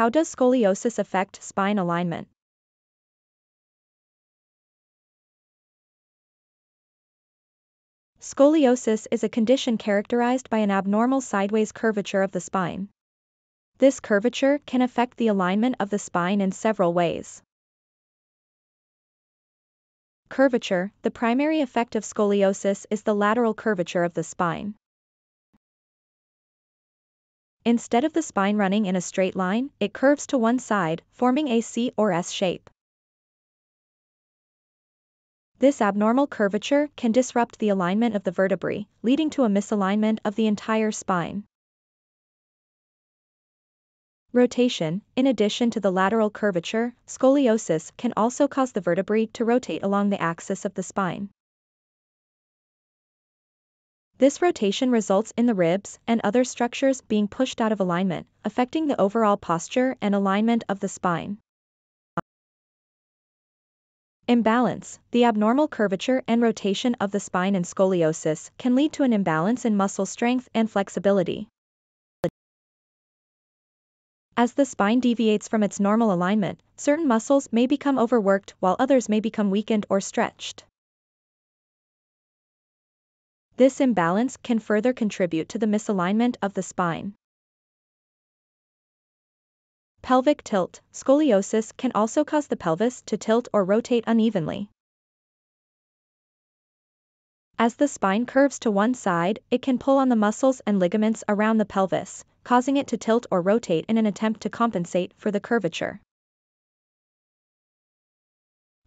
How does scoliosis affect spine alignment? Scoliosis is a condition characterized by an abnormal sideways curvature of the spine. This curvature can affect the alignment of the spine in several ways. Curvature The primary effect of scoliosis is the lateral curvature of the spine. Instead of the spine running in a straight line, it curves to one side, forming a C or S shape. This abnormal curvature can disrupt the alignment of the vertebrae, leading to a misalignment of the entire spine. Rotation In addition to the lateral curvature, scoliosis can also cause the vertebrae to rotate along the axis of the spine. This rotation results in the ribs and other structures being pushed out of alignment, affecting the overall posture and alignment of the spine. Imbalance The abnormal curvature and rotation of the spine in scoliosis can lead to an imbalance in muscle strength and flexibility. As the spine deviates from its normal alignment, certain muscles may become overworked while others may become weakened or stretched. This imbalance can further contribute to the misalignment of the spine. Pelvic tilt Scoliosis can also cause the pelvis to tilt or rotate unevenly. As the spine curves to one side, it can pull on the muscles and ligaments around the pelvis, causing it to tilt or rotate in an attempt to compensate for the curvature.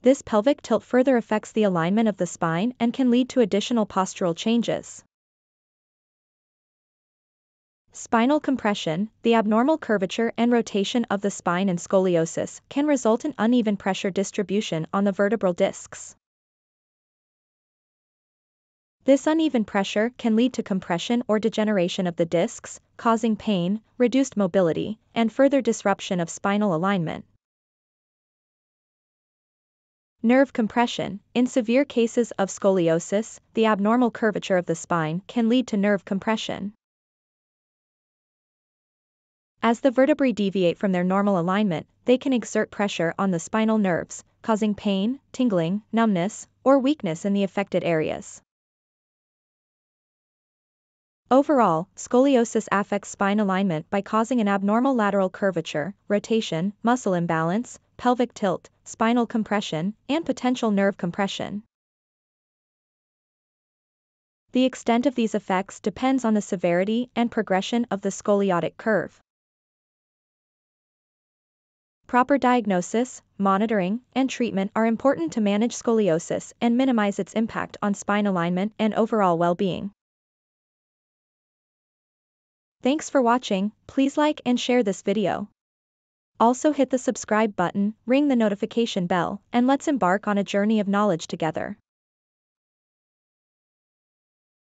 This pelvic tilt further affects the alignment of the spine and can lead to additional postural changes. Spinal compression, the abnormal curvature and rotation of the spine in scoliosis can result in uneven pressure distribution on the vertebral discs. This uneven pressure can lead to compression or degeneration of the discs, causing pain, reduced mobility, and further disruption of spinal alignment. Nerve compression. In severe cases of scoliosis, the abnormal curvature of the spine can lead to nerve compression. As the vertebrae deviate from their normal alignment, they can exert pressure on the spinal nerves, causing pain, tingling, numbness, or weakness in the affected areas. Overall, scoliosis affects spine alignment by causing an abnormal lateral curvature, rotation, muscle imbalance, pelvic tilt, spinal compression, and potential nerve compression. The extent of these effects depends on the severity and progression of the scoliotic curve. Proper diagnosis, monitoring, and treatment are important to manage scoliosis and minimize its impact on spine alignment and overall well-being. Thanks for watching, please like and share this video. Also hit the subscribe button, ring the notification bell, and let's embark on a journey of knowledge together.